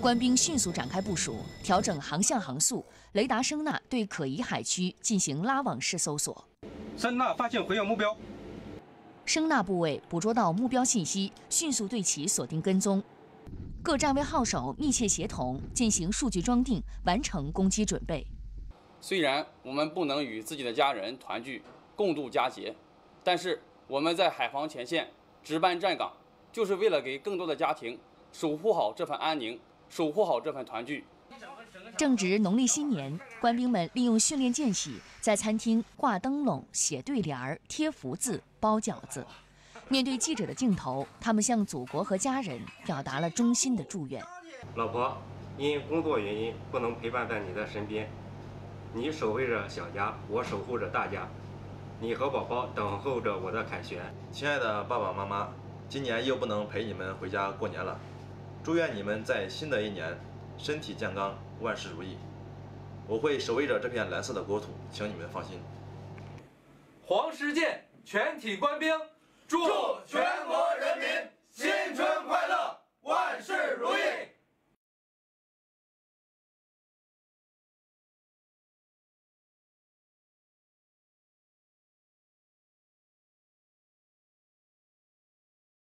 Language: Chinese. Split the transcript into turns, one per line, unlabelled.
官兵迅速展开部署，调整航向航速，雷达声呐对可疑海区进行拉网式搜索。
声呐发现回应目标。
声呐部位捕捉到目标信息，迅速对其锁定跟踪。各站位号手密切协同，进行数据装订，完成攻击准备。
虽然我们不能与自己的家人团聚，共度佳节，但是我们在海防前线值班站岗，就是为了给更多的家庭守护好这份安宁，守护好这份团聚。
正值农历新年，官兵们利用训练间隙，在餐厅挂灯笼、写对联儿、贴福字、包饺子。面对记者的镜头，他们向祖国和家人表达了衷心的祝愿。
老婆，因工作原因不能陪伴在你的身边，你守卫着小家，我守护着大家。你和宝宝等候着我的凯旋。
亲爱的爸爸妈妈，今年又不能陪你们回家过年了，祝愿你们在新的一年身体健康，万事如意。我会守卫着这片蓝色的国土，请你们放心。
黄石舰全体官兵，祝全国人民。